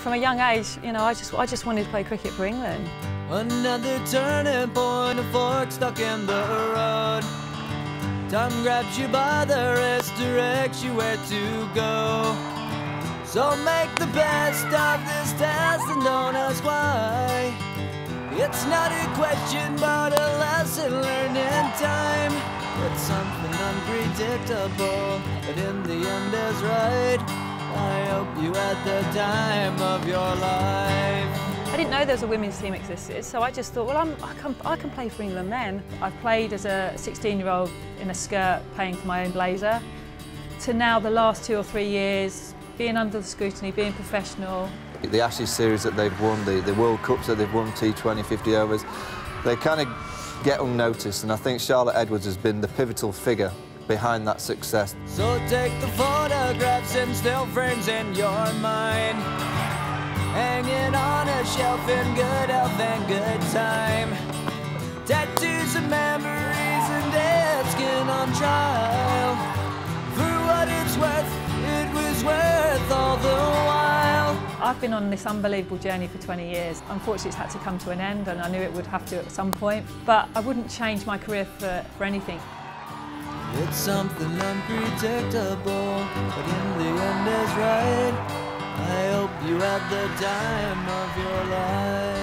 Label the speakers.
Speaker 1: from a young age, you know, I just, I just wanted to play cricket for England.
Speaker 2: Another turning point, a fork stuck in the road. Time grabs you by the wrist, directs you where to go. So make the best of this test and don't ask why. It's not a question, but a lesson learned in time. It's something unpredictable, but in the end is right. I had the time of your life.
Speaker 1: I didn't know there was a women's team existed, so I just thought, well, I'm, I, can, I can play for England men. I've played as a 16-year-old in a skirt, paying for my own blazer, to now the last two or three years, being under the scrutiny, being professional.
Speaker 3: The Ashes series that they've won, the, the World Cups that they've won, T20, 50 overs, they kind of get unnoticed, and I think Charlotte Edwards has been the pivotal figure behind that success.
Speaker 2: So take the photographs and still frames in your mind hanging on a shelf in good health and good time. Tattoos of memories and dead skin on trial. For what it's worth, it was worth all the while.
Speaker 1: I've been on this unbelievable journey for 20 years. Unfortunately, it's had to come to an end, and I knew it would have to at some point. But I wouldn't change my career for, for anything.
Speaker 2: It's something unpredictable, but in the end is right. I hope you had the time of your life.